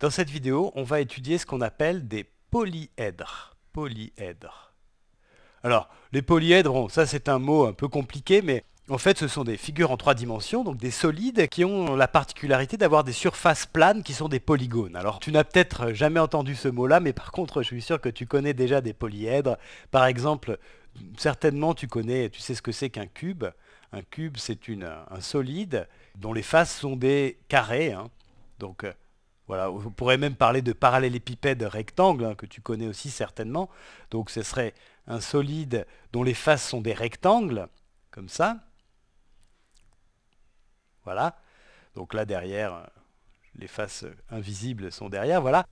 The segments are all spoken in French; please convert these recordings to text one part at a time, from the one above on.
Dans cette vidéo, on va étudier ce qu'on appelle des polyèdres. Polyèdres. Alors, les polyèdres, bon, ça c'est un mot un peu compliqué, mais en fait ce sont des figures en trois dimensions, donc des solides qui ont la particularité d'avoir des surfaces planes qui sont des polygones. Alors, tu n'as peut-être jamais entendu ce mot-là, mais par contre, je suis sûr que tu connais déjà des polyèdres. Par exemple, certainement tu connais, tu sais ce que c'est qu'un cube. Un cube, c'est un solide dont les faces sont des carrés. Hein. Donc, euh, voilà, on pourrait même parler de parallélépipède rectangle, hein, que tu connais aussi certainement. Donc ce serait un solide dont les faces sont des rectangles, comme ça. Voilà. Donc là derrière, les faces invisibles sont derrière, voilà.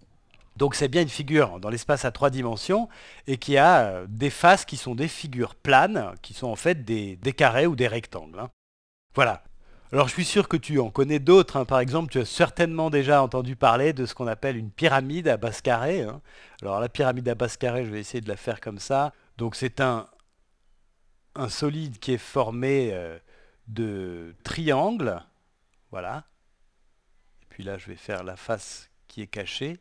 Donc c'est bien une figure dans l'espace à trois dimensions et qui a euh, des faces qui sont des figures planes, qui sont en fait des, carrés ou des rectangles. Hein. Voilà. Alors je suis sûr que tu en connais d'autres. Hein. Par exemple, tu as certainement déjà entendu parler de ce qu'on appelle une pyramide à base carrée. Hein. Alors la pyramide à base carrée, je vais essayer de la faire comme ça. Donc c'est un, un solide qui est formé euh, de triangles. Voilà. Et puis là, je vais faire la face qui est cachée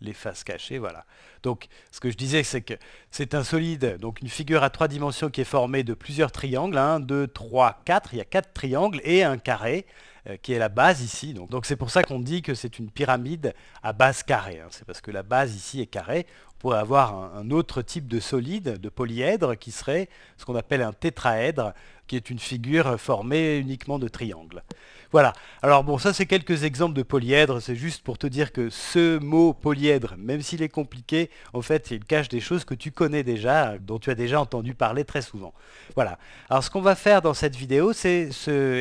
les faces cachées, voilà. Donc, ce que je disais, c'est que c'est un solide, donc une figure à trois dimensions qui est formée de plusieurs triangles, 1, 2, 3, 4, il y a quatre triangles et un carré euh, qui est la base ici. Donc, c'est pour ça qu'on dit que c'est une pyramide à base carrée. Hein. C'est parce que la base ici est carrée. On pourrait avoir un, autre type de solide, de polyèdre, qui serait ce qu'on appelle un tétraèdre, qui est une figure formée uniquement de triangles. Voilà. Alors bon, ça c'est quelques exemples de polyèdres. C'est juste pour te dire que ce mot polyèdre, même s'il est compliqué, en fait, il cache des choses que tu connais déjà, dont tu as déjà entendu parler très souvent. Voilà. Alors ce qu'on va faire dans cette vidéo, c'est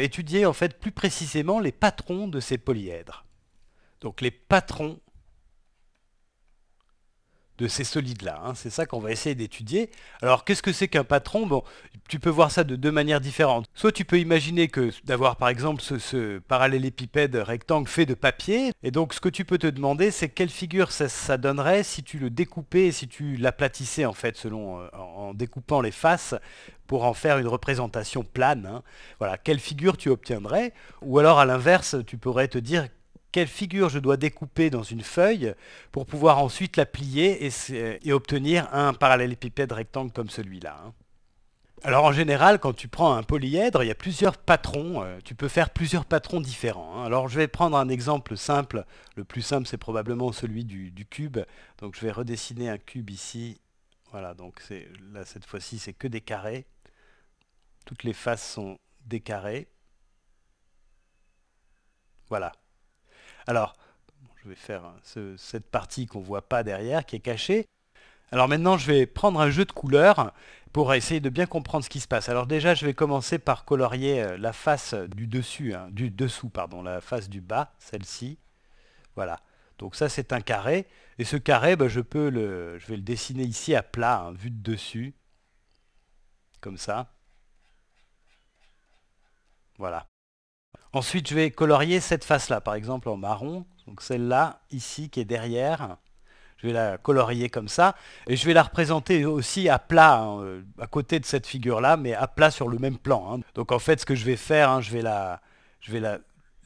étudier en fait plus précisément les patrons de ces polyèdres. Donc les patrons de ces solides-là. Hein. C'est ça qu'on va essayer d'étudier. Alors, qu'est-ce que c'est qu'un patron? Bon, tu peux voir ça de deux manières différentes. Soit tu peux imaginer que d'avoir, par exemple, ce, parallélépipède rectangle fait de papier. Et donc, ce que tu peux te demander, c'est quelle figure ça, donnerait si tu le découpais, si tu l'aplatissais, en fait, selon, euh, en, découpant les faces pour en faire une représentation plane. Hein. Voilà, quelle figure tu obtiendrais? Ou alors, à l'inverse, tu pourrais te dire quelle figure je dois découper dans une feuille pour pouvoir ensuite la plier et, obtenir un parallélépipède rectangle comme celui-là. Hein. Alors en général, quand tu prends un polyèdre, il y a plusieurs patrons, euh, tu peux faire plusieurs patrons différents. Hein. Alors je vais prendre un exemple simple, le plus simple c'est probablement celui du, du, cube. Donc je vais redessiner un cube ici, voilà, donc là cette fois-ci c'est que des carrés. Toutes les faces sont des carrés. Voilà, alors, je vais faire cette partie qu'on ne voit pas derrière, qui est cachée. Alors maintenant, je vais prendre un jeu de couleurs pour essayer de bien comprendre ce qui se passe. Alors déjà, je vais commencer par colorier euh, la face du dessus, hein, du dessous, pardon, la face du bas, celle-ci. Voilà. Donc ça, c'est un carré. Et ce carré, ben, je, peux vais le dessiner ici à plat, hein, vu de dessus. Comme ça. Voilà. Ensuite, je vais colorier cette face-là, par exemple en marron. Donc celle-là, ici, qui est derrière. Je vais la colorier comme ça. Et je vais la représenter aussi à plat, hein, euh, à côté de cette figure-là, mais à plat sur le même plan. Hein. Donc en fait, ce que je vais faire, hein, je vais la,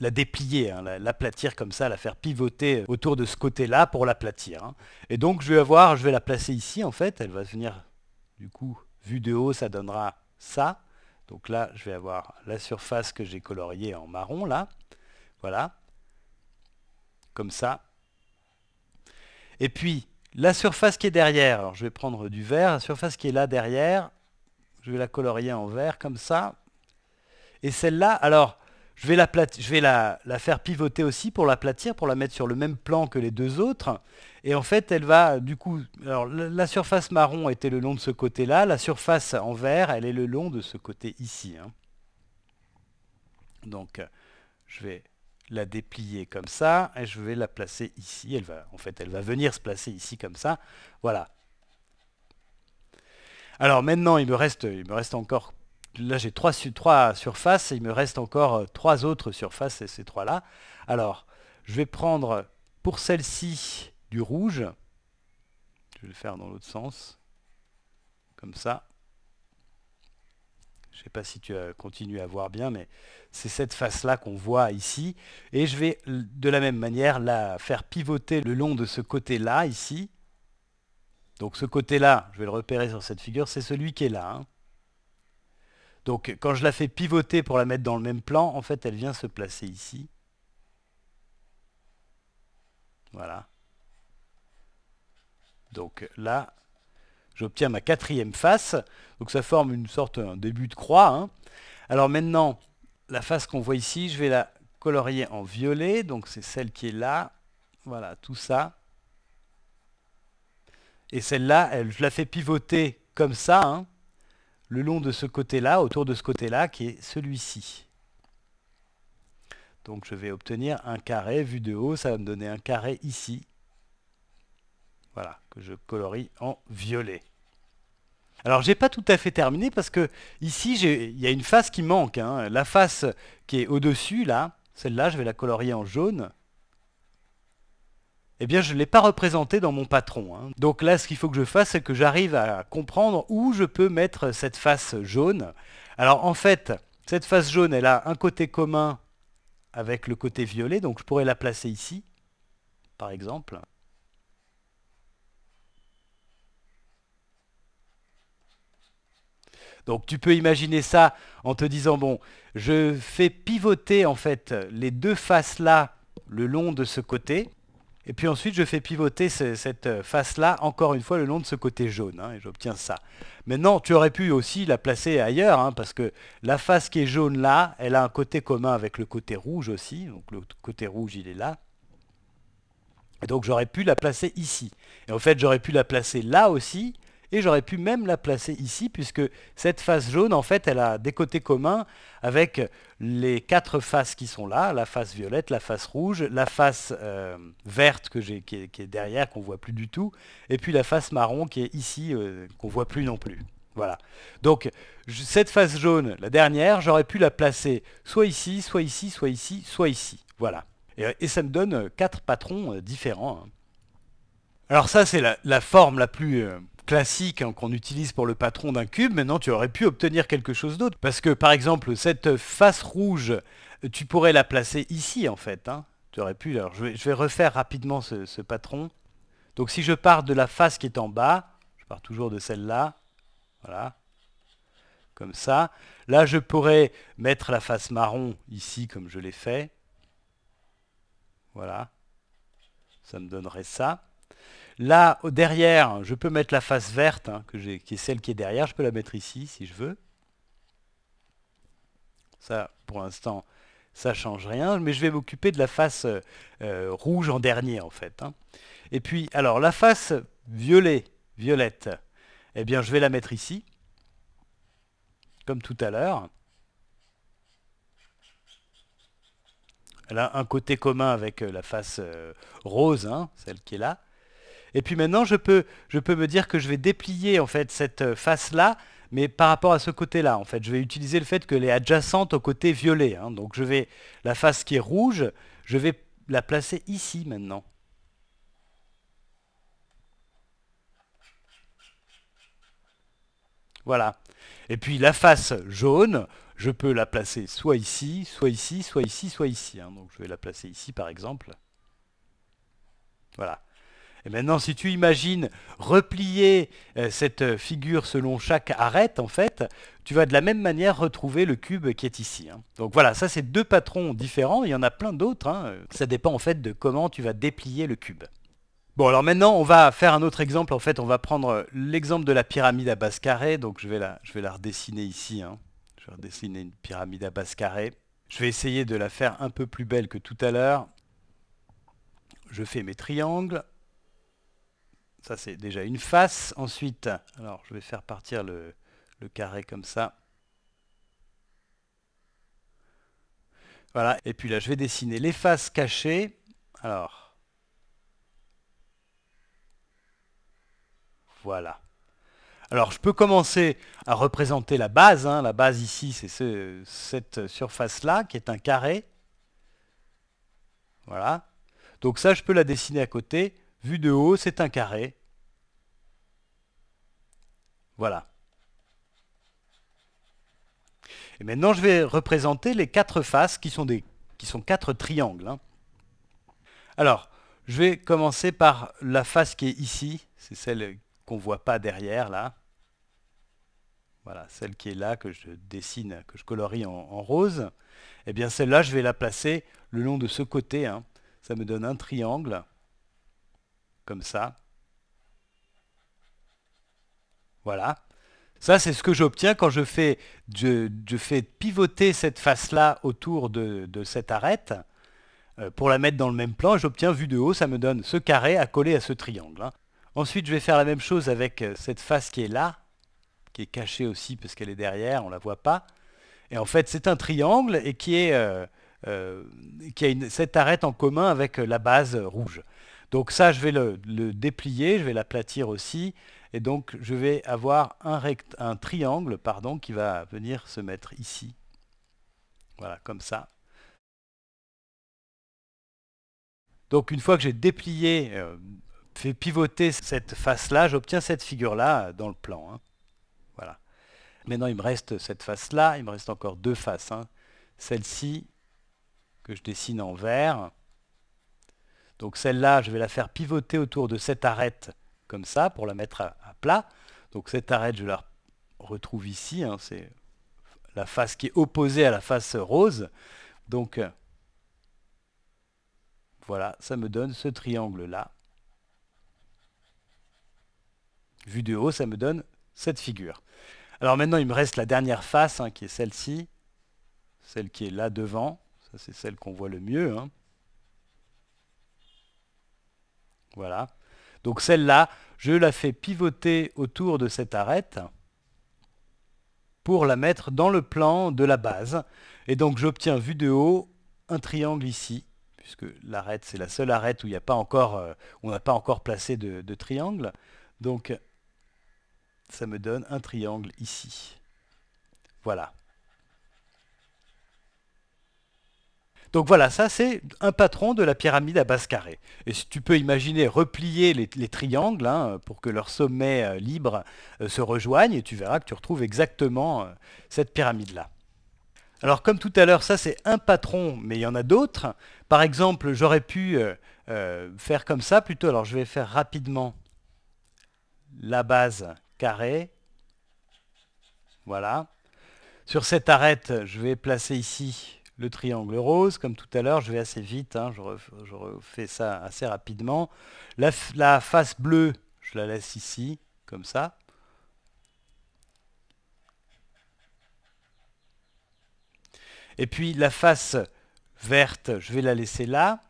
la déplier, l'aplatir comme ça, la faire pivoter autour de ce côté-là pour l'aplatir. Et donc je vais avoir, je vais la placer ici en fait, elle va venir, du coup, vue de haut, ça donnera ça. Donc là, je vais avoir la surface que j'ai coloriée en marron, là. Voilà. Comme ça. Et puis, la surface qui est derrière, alors je vais prendre du vert, la surface qui est là derrière, je vais la colorier en vert, comme ça. Et celle-là, alors, je vais, la, faire pivoter aussi pour l'aplatir, pour la mettre sur le même plan que les deux autres. Et en fait, elle va, du coup, alors la surface marron était le long de ce côté-là, la surface en vert, elle est le long de ce côté ici. Hein. Donc, je vais la déplier comme ça, et je vais la placer ici. Elle va, en fait, elle va venir se placer ici comme ça. Voilà. Alors maintenant, il me reste, il me reste encore là j'ai trois, surfaces, il me reste encore euh, trois autres surfaces, et ces trois-là. Alors, je vais prendre pour celle-ci du rouge, je vais le faire dans l'autre sens, comme ça. Je ne sais pas si tu as continué à voir bien, mais c'est cette face-là qu'on voit ici. Et je vais de la même manière la faire pivoter le long de ce côté-là, ici. Donc ce côté-là, je vais le repérer sur cette figure, c'est celui qui est là. Hein. Donc quand je la fais pivoter pour la mettre dans le même plan, en fait elle vient se placer ici. Voilà. Donc là, j'obtiens ma quatrième face. Donc ça forme une sorte, un début de croix. Hein. Alors maintenant, la face qu'on voit ici, je vais la colorier en violet. Donc c'est celle qui est là. Voilà, tout ça. Et celle-là, je la fais pivoter comme ça, hein, le long de ce côté-là, autour de ce côté-là, qui est celui-ci. Donc je vais obtenir un carré, vu de haut, ça va me donner un carré ici. Voilà, que je colorie en violet. Alors j'ai pas tout à fait terminé parce que ici il y a une face qui manque. Hein. La face qui est au-dessus là, celle-là je vais la colorier en jaune. Eh bien je ne l'ai pas représentée dans mon patron. Hein. Donc là ce qu'il faut que je fasse c'est que j'arrive à comprendre où je peux mettre cette face jaune. Alors en fait cette face jaune elle a un côté commun avec le côté violet donc je pourrais la placer ici par exemple. Donc tu peux imaginer ça en te disant, bon, je fais pivoter en fait les deux faces là le long de ce côté. Et puis ensuite, je fais pivoter cette face-là, encore une fois, le long de ce côté jaune, hein, et j'obtiens ça. Maintenant, tu aurais pu aussi la placer ailleurs, hein, parce que la face qui est jaune là, elle a un côté commun avec le côté rouge aussi, donc le côté rouge, il est là. Et donc j'aurais pu la placer ici. Et en fait, j'aurais pu la placer là aussi, et j'aurais pu même la placer ici, puisque cette face jaune, en fait, elle a des côtés communs avec les quatre faces qui sont là, la face violette, la face rouge, la face euh, verte que qui, est, qui, est, derrière, qu'on voit plus du tout, et puis la face marron qui est ici, euh, qu'on voit plus non plus. Voilà. Donc, cette face jaune, la dernière, j'aurais pu la placer soit ici, soit ici, soit ici, soit ici. Voilà. Et, ça me donne quatre patrons euh, différents. Hein. Alors ça, c'est la, forme la plus classique hein, qu'on utilise pour le patron d'un cube, maintenant tu aurais pu obtenir quelque chose d'autre. Parce que par exemple, cette face rouge, tu pourrais la placer ici en fait. Hein. Tu aurais pu, je vais, refaire rapidement ce, patron. Donc si je pars de la face qui est en bas, je pars toujours de celle-là, voilà, comme ça. Là je pourrais mettre la face marron ici comme je l'ai fait. Voilà, ça me donnerait ça. Là, derrière, je peux mettre la face verte, hein, qui est celle qui est derrière. Je peux la mettre ici, si je veux. Ça, pour l'instant, ça change rien. Mais je vais m'occuper de la face euh, euh, rouge en dernier, en fait. Hein. Et puis, alors, la face violet, violette, eh bien, je vais la mettre ici. Comme tout à l'heure. Elle a un côté commun avec euh, la face rose, hein, celle qui est là. Et puis maintenant, je peux, je peux me dire que je vais déplier en fait cette euh, face-là, mais par rapport à ce côté-là. En fait, je vais utiliser le fait qu'elle est adjacente au côté violet. Hein. Donc je vais, la face qui est rouge, je vais la placer ici maintenant. Voilà. Et puis la face jaune, je peux la placer soit ici, soit ici, soit ici, soit ici. Hein. Donc je vais la placer ici par exemple. Voilà. Et maintenant, si tu imagines replier euh, cette figure selon chaque arête, en fait, tu vas de la même manière retrouver le cube qui est ici. Hein. Donc voilà, ça c'est deux patrons différents, il y en a plein d'autres. Hein. Ça dépend en fait de comment tu vas déplier le cube. Bon alors maintenant on va faire un autre exemple, en fait on va prendre l'exemple de la pyramide à base carrée, donc je vais la, je vais la redessiner ici. Hein. Je vais redessiner une pyramide à base carrée. Je vais essayer de la faire un peu plus belle que tout à l'heure. Je fais mes triangles. Ça, c'est déjà une face. Ensuite, je vais faire partir le, carré comme ça. Voilà, et puis là, je vais dessiner les faces cachées. Alors, voilà. Alors, je peux commencer à représenter la base. Hein. La base ici, c'est cette surface-là, qui est un carré. Voilà. Donc ça, je peux la dessiner à côté. Vu de haut, c'est un carré. Voilà. Et maintenant, je vais représenter les quatre faces qui sont, des, qui sont quatre triangles. hein. Alors, je vais commencer par la face qui est ici. C'est celle qu'on ne voit pas derrière, là. Voilà, celle qui est là, que je dessine, que je colorie en, rose. Eh bien, celle-là, je vais la placer le long de ce côté. hein. Ça me donne un triangle, comme ça. Voilà. Ça, c'est ce que j'obtiens quand je fais, pivoter cette face-là autour de, cette arête euh, pour la mettre dans le même plan. J'obtiens vue de haut, ça me donne ce carré à coller à ce triangle. hein. Ensuite, je vais faire la même chose avec euh, cette face qui est là, qui est cachée aussi parce qu'elle est derrière, on la voit pas. Et en fait, c'est un triangle et qui, est, euh, a cette arête en commun avec la base rouge. Donc ça, je vais le, déplier, je vais l'aplatir aussi. Et donc, je vais avoir un triangle pardon, qui va venir se mettre ici. Voilà, comme ça. Donc, une fois que j'ai déplié, euh, fait pivoter cette face-là, j'obtiens cette figure-là euh, dans le plan. hein. Voilà. Maintenant, il me reste cette face-là, il me reste encore deux faces. hein. Celle-ci, que je dessine en vert. Donc celle-là, je vais la faire pivoter autour de cette arête, comme ça, pour la mettre à, plat. Donc cette arête, je la retrouve ici. hein, C'est la face qui est opposée à la face rose. Donc euh, voilà, ça me donne ce triangle-là. Vu de haut, ça me donne cette figure. Alors maintenant, il me reste la dernière face, hein, qui est celle-ci. Celle qui est là devant. Ça, c'est celle qu'on voit le mieux. hein. Voilà. Donc celle-là, je la fais pivoter autour de cette arête pour la mettre dans le plan de la base. Et donc j'obtiens vue de haut un triangle ici, puisque l'arête, c'est la seule arête où il n'y a pas encore, euh, on n'a pas encore placé de triangle. Donc ça me donne un triangle ici. Voilà. Donc voilà, ça c'est un patron de la pyramide à base carrée. Et si tu peux imaginer replier les, les triangles hein, pour que leur sommet euh, libre euh, se rejoignent, et tu verras que tu retrouves exactement euh, cette pyramide-là. Alors comme tout à l'heure, ça c'est un patron, mais il y en a d'autres. Par exemple, j'aurais pu euh, faire comme ça plutôt. Alors je vais faire rapidement la base carrée. Voilà. Sur cette arête, je vais placer ici le triangle rose, comme tout à l'heure, je vais assez vite, hein, je, ref- je refais ça assez rapidement. La face bleue, je la laisse ici, comme ça. Et puis la face verte, je vais la laisser là.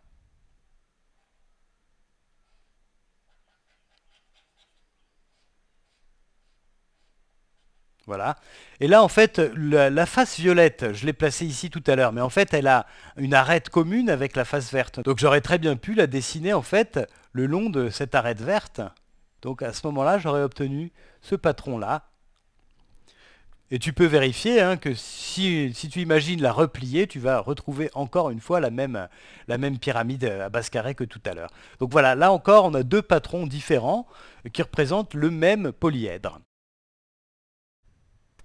Et là, en fait, la, face violette, je l'ai placée ici tout à l'heure, mais en fait, elle a une arête commune avec la face verte. Donc j'aurais très bien pu la dessiner, en fait, le long de cette arête verte. Donc à ce moment-là, j'aurais obtenu ce patron-là. Et tu peux vérifier hein, que si, tu imagines la replier, tu vas retrouver encore une fois la même, pyramide à base carrée que tout à l'heure. Donc voilà, là encore, on a deux patrons différents qui représentent le même polyèdre.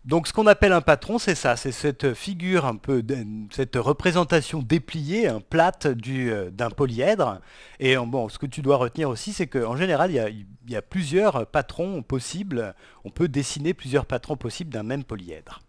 Donc ce qu'on appelle un patron, c'est ça, c'est cette figure un peu, cette représentation dépliée, hein, plate euh, d'un polyèdre. Et euh, bon, ce que tu dois retenir aussi, c'est qu'en général, il y a plusieurs patrons possibles. On peut dessiner plusieurs patrons possibles d'un même polyèdre.